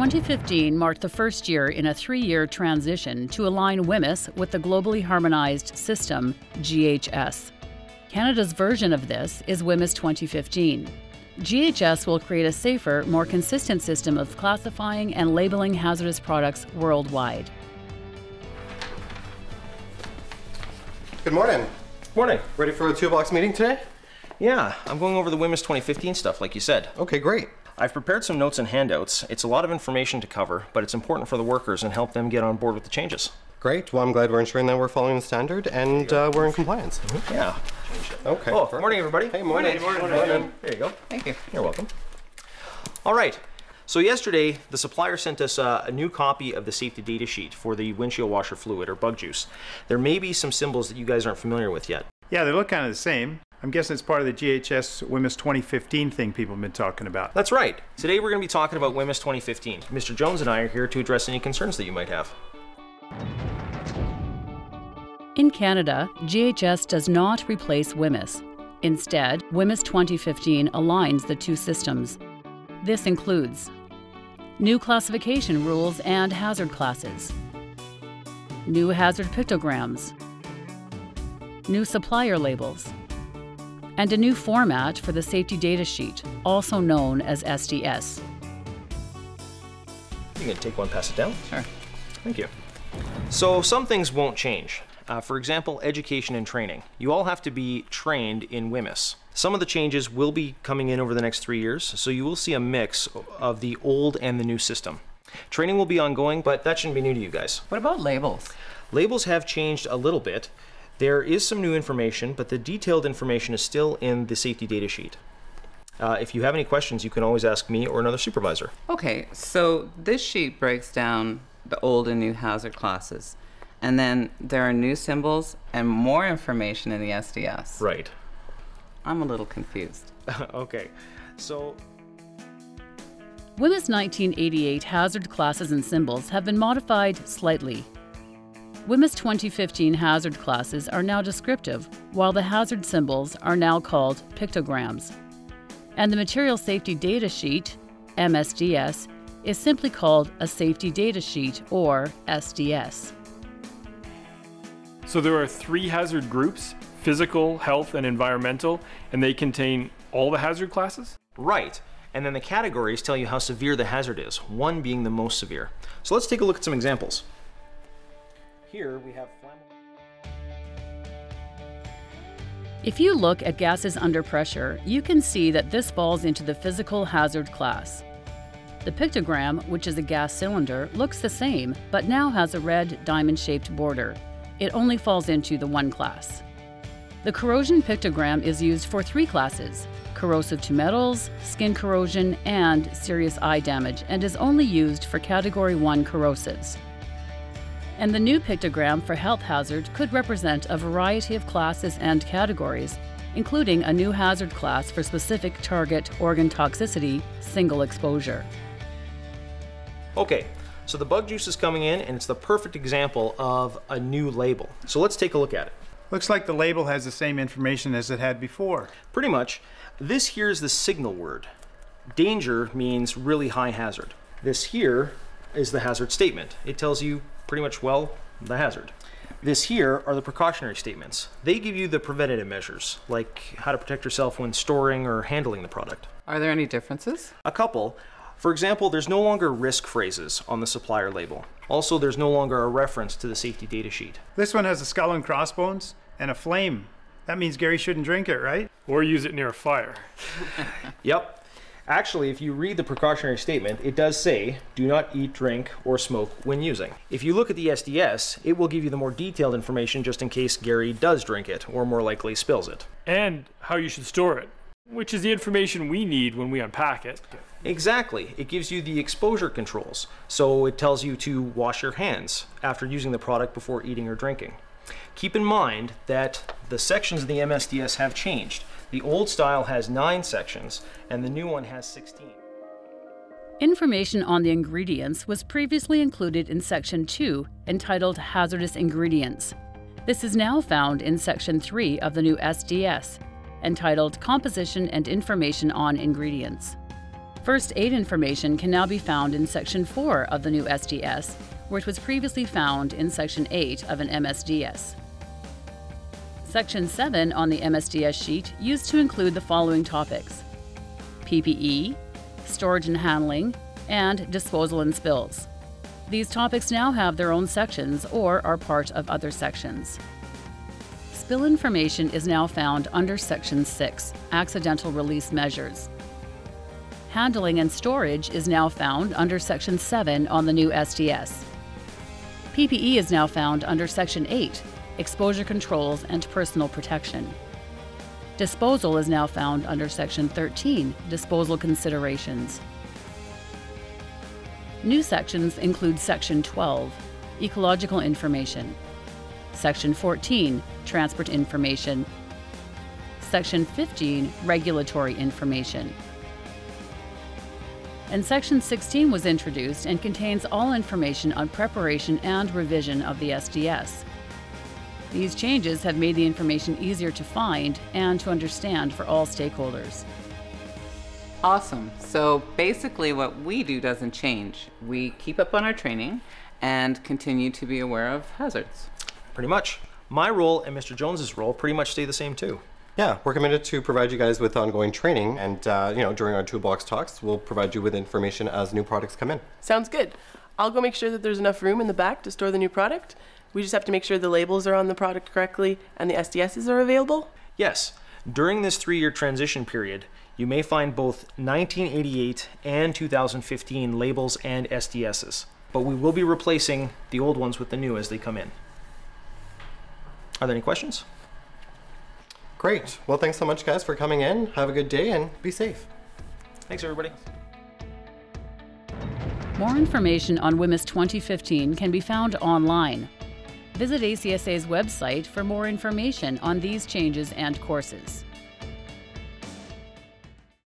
2015 marked the first year in a three year transition to align WHMIS with the globally harmonized system, GHS. Canada's version of this is WHMIS 2015. GHS will create a safer, more consistent system of classifying and labeling hazardous products worldwide. Good morning. Morning. Ready for a toolbox meeting today? Yeah, I'm going over the WHMIS 2015 stuff, like you said. Okay, great. I've prepared some notes and handouts. It's a lot of information to cover, but it's important for the workers and help them get on board with the changes. Great. Well, I'm glad we're ensuring that we're following the standard and uh, we're in compliance. Mm-hmm. Yeah. Okay. Oh, good morning, everybody. Hey, morning. Morning. morning. There you go. Thank you. You're welcome. All right. So yesterday, the supplier sent us uh, a new copy of the safety data sheet for the windshield washer fluid, or bug juice. There may be some symbols that you guys aren't familiar with yet. Yeah, they look kind of the same. I'm guessing it's part of the GHS WHMIS 2015 thing people have been talking about. That's right. Today we're going to be talking about WHMIS 2015. Mr. Jones and I are here to address any concerns that you might have. In Canada, GHS does not replace WHMIS. Instead, WHMIS 2015 aligns the two systems. This includes new classification rules and hazard classes, new hazard pictograms, new supplier labels, and a new format for the safety data sheet, also known as SDS. You can take one, pass it down. Sure. Thank you. So some things won't change. Uh, for example, education and training. You all have to be trained in WHMIS. Some of the changes will be coming in over the next three years, so you will see a mix of the old and the new system. Training will be ongoing, but that shouldn't be new to you guys. What about labels? Labels have changed a little bit. There is some new information, but the detailed information is still in the safety data sheet. Uh, if you have any questions, you can always ask me or another supervisor. Okay, so this sheet breaks down the old and new hazard classes. And then there are new symbols and more information in the SDS. Right. I'm a little confused. okay. So WHMIS 1988 hazard classes and symbols have been modified slightly. WHMIS 2015 hazard classes are now descriptive, while the hazard symbols are now called pictograms. And the Material Safety Data Sheet, MSDS, is simply called a Safety Data Sheet or SDS. So there are three hazard groups physical, health, and environmental, and they contain all the hazard classes? Right. And then the categories tell you how severe the hazard is, one being the most severe. So let's take a look at some examples. Here we have flammable. If you look at gases under pressure, you can see that this falls into the physical hazard class. The pictogram, which is a gas cylinder, looks the same, but now has a red diamond-shaped border. It only falls into the one class. The corrosion pictogram is used for three classes, corrosive to metals, skin corrosion, and serious eye damage, and is only used for Category 1 corrosives. And the new pictogram for health hazard could represent a variety of classes and categories, including a new hazard class for specific target organ toxicity, single exposure. Okay, so the bug juice is coming in and it's the perfect example of a new label. So let's take a look at it. Looks like the label has the same information as it had before. Pretty much. This here is the signal word. Danger means really high hazard. This here is the hazard statement. It tells you pretty much, well, the hazard. This here are the precautionary statements. They give you the preventative measures, like how to protect yourself when storing or handling the product. Are there any differences? A couple. For example, there's no longer risk phrases on the supplier label. Also, there's no longer a reference to the safety data sheet. This one has a skull and crossbones and a flame. That means Gary shouldn't drink it, right? Or use it near a fire. Yep. Actually, if you read the precautionary statement, it does say, do not eat, drink, or smoke when using. If you look at the SDS, it will give you the more detailed information just in case Gary does drink it, or more likely spills it. And how you should store it, which is the information we need when we unpack it. Exactly. It gives you the exposure controls. So it tells you to wash your hands after using the product before eating or drinking. Keep in mind that the sections of the MSDS have changed. The old style has nine sections, and the new one has 16. Information on the ingredients was previously included in Section 2, entitled Hazardous Ingredients. This is now found in Section 3 of the new SDS, entitled Composition and Information on Ingredients. First aid information can now be found in Section 4 of the new SDS, where it was previously found in Section 8 of an MSDS. Section 7 on the MSDS sheet used to include the following topics PPE, storage and handling, and disposal and spills. These topics now have their own sections or are part of other sections. Spill information is now found under Section 6, Accidental Release Measures. Handling and storage is now found under Section 7 on the new SDS. PPE is now found under Section 8, Exposure Controls and Personal Protection. Disposal is now found under Section 13, Disposal Considerations. New sections include Section 12, Ecological Information, Section 14, Transport Information, Section 15, Regulatory Information. And Section 16 was introduced and contains all information on preparation and revision of the SDS. These changes have made the information easier to find and to understand for all stakeholders. Awesome. So basically, what we do doesn't change. We keep up on our training and continue to be aware of hazards. Pretty much. My role and Mr. Jones's role pretty much stay the same too. Yeah, we're committed to provide you guys with ongoing training, and uh, you know, during our toolbox talks, we'll provide you with information as new products come in. Sounds good. I'll go make sure that there's enough room in the back to store the new product. We just have to make sure the labels are on the product correctly and the SDSs are available. Yes, during this three year transition period, you may find both 1988 and 2015 labels and SDSs, but we will be replacing the old ones with the new as they come in. Are there any questions? Great. Well, thanks so much, guys, for coming in. Have a good day and be safe. Thanks, everybody. More information on WHMIS 2015 can be found online. Visit ACSA's website for more information on these changes and courses.